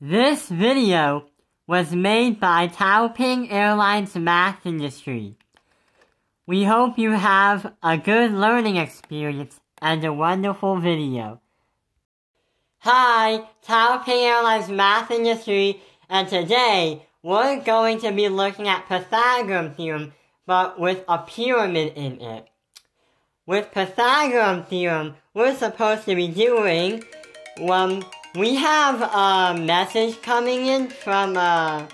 This video was made by Taoping Airlines Math Industry. We hope you have a good learning experience and a wonderful video. Hi, Taoping Airlines Math Industry, and today we're going to be looking at Pythagorean theorem, but with a pyramid in it. With Pythagorean theorem, we're supposed to be doing, um, we have a message coming in from uh,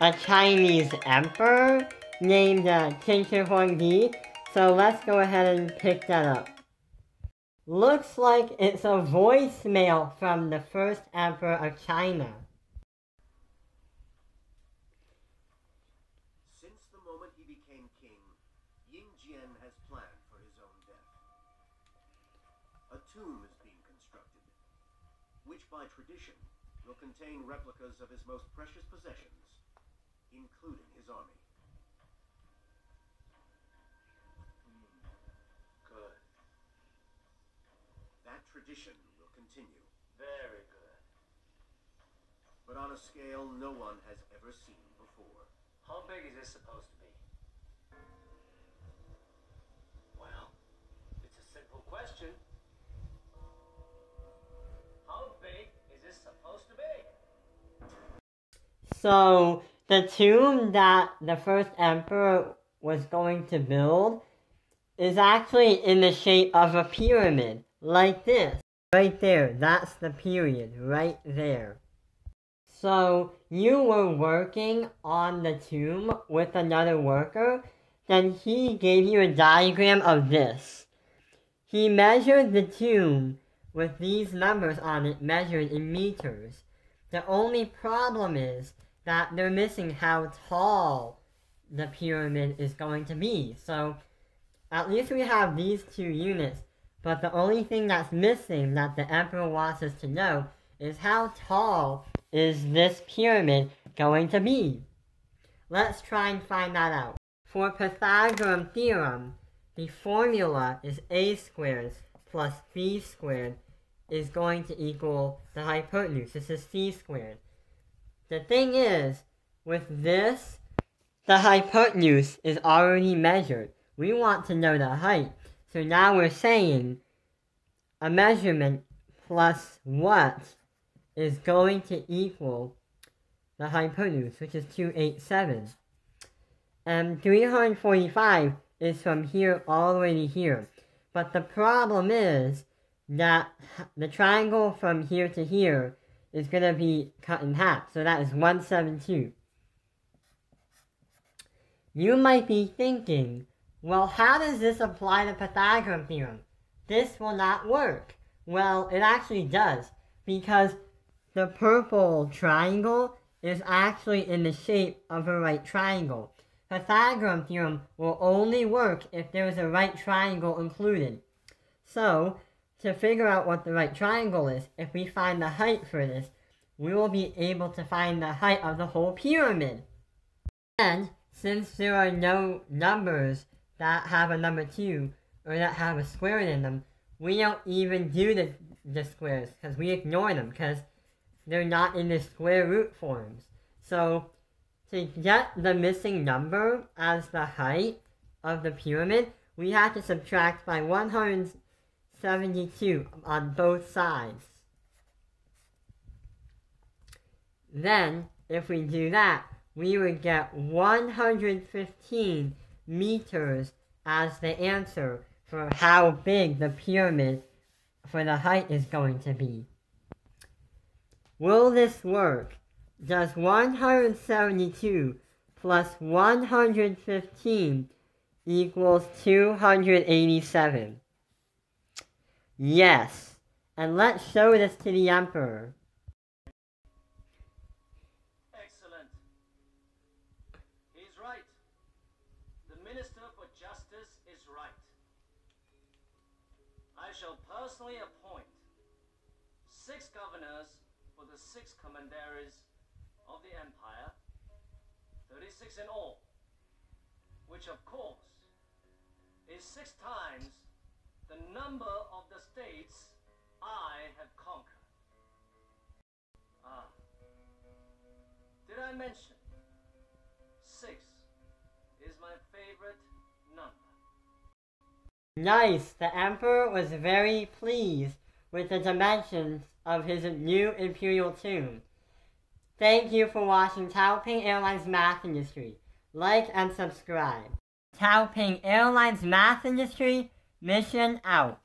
a Chinese emperor named uh, Qin Shi Huangdi, so let's go ahead and pick that up. Looks like it's a voicemail from the first emperor of China. Since the moment he became king, Ying Jian has planned for his own death. A tomb is which by tradition will contain replicas of his most precious possessions, including his army. Hmm. Good. That tradition will continue. Very good. But on a scale no one has ever seen before. How big is this supposed to be? So, the tomb that the first emperor was going to build is actually in the shape of a pyramid, like this. Right there, that's the period, right there. So, you were working on the tomb with another worker, then he gave you a diagram of this. He measured the tomb with these numbers on it measured in meters. The only problem is that they're missing how tall the pyramid is going to be. So, at least we have these two units, but the only thing that's missing that the emperor wants us to know is how tall is this pyramid going to be? Let's try and find that out. For Pythagorean theorem, the formula is a squared plus b squared is going to equal the hypotenuse. This is c squared. The thing is, with this, the hypotenuse is already measured. We want to know the height. So now we're saying a measurement plus what is going to equal the hypotenuse, which is 287. And 345 is from here all the way to here. But the problem is that the triangle from here to here is going to be cut in half. So that is 172. You might be thinking, well, how does this apply to Pythagorean theorem? This will not work. Well, it actually does, because the purple triangle is actually in the shape of a right triangle. Pythagorean theorem will only work if there is a right triangle included. So, to figure out what the right triangle is, if we find the height for this, we will be able to find the height of the whole pyramid. And, since there are no numbers that have a number 2, or that have a square in them, we don't even do the, the squares, because we ignore them, because they're not in the square root forms. So, to get the missing number as the height of the pyramid, we have to subtract by 172 on both sides. Then, if we do that, we would get 115 meters as the answer for how big the pyramid for the height is going to be. Will this work? Does 172 plus 115 equals 287? Yes. And let's show this to the emperor. Excellent. He's right. The Minister for Justice is right. I shall personally appoint six governors for the six commanderies of the empire, 36 in all, which of course is six times the number of the states I have conquered. Ah, did I mention six is my favorite number. Nice! The Emperor was very pleased with the dimensions of his new Imperial tomb. Thank you for watching Taoping Airlines Math Industry. Like and subscribe. Taoping Airlines Math Industry, mission out.